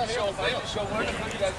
Special, special work for you guys.